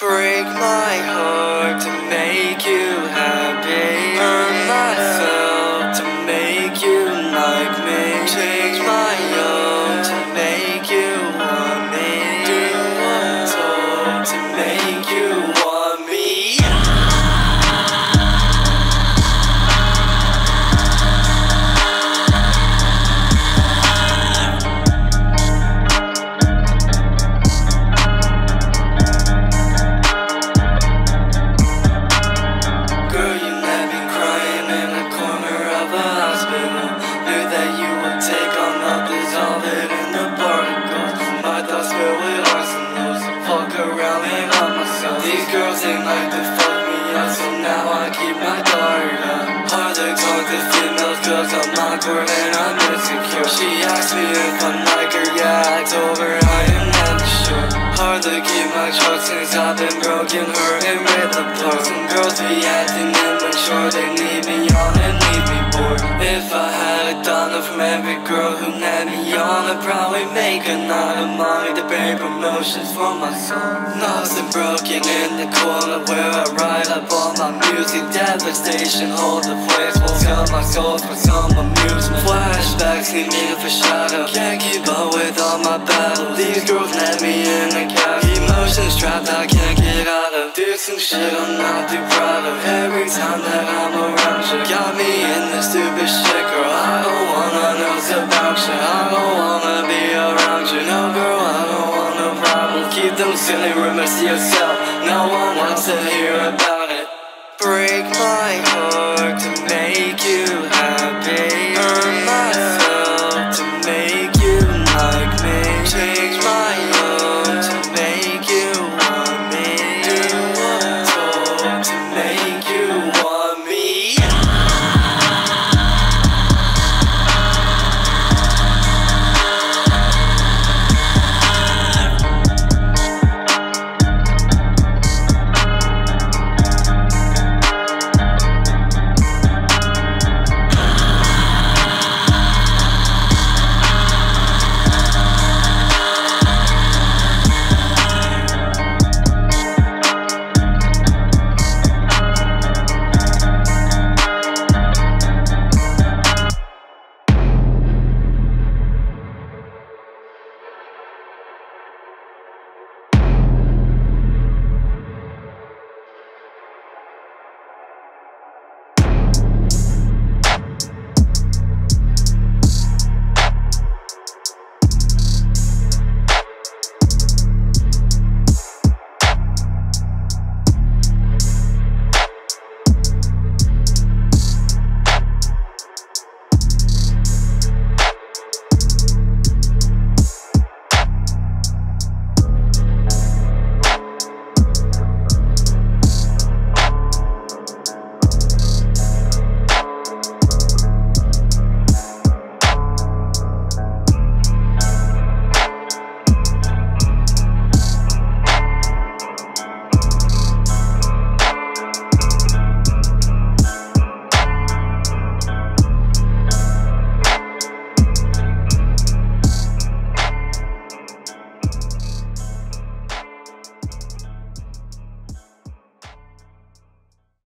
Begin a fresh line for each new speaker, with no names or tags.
Break my heart to make you happy. Earn myself to make you like me. Change my own to make you want me. Do what's all to make you. tongue fucked me up, so now I keep my guard up. Hard to talk to female girls, I'm awkward and I'm insecure. She asked me if I like her, yeah, I told her I am not sure. Hard to keep my trust since I've been broken, hurt and made the apart. Some girls be acting in immature, they need me on and leave me bored If I had a dollar from every girl who let me on I'd probably make a night of mine to pay promotions for my song Nothing broken in the corner where I write up all my music. Devastation hold the place, will sell my soul for some amusement. Flashbacks need me for shadow. Can't keep up with all my some shit I'm not too proud of. Every time that I'm around you Got me in this stupid shit girl. I don't wanna know about you. I don't wanna be around you. No girl I don't want no problem. Keep them silly rumors to yourself. No one wants to hear about it. Break my heart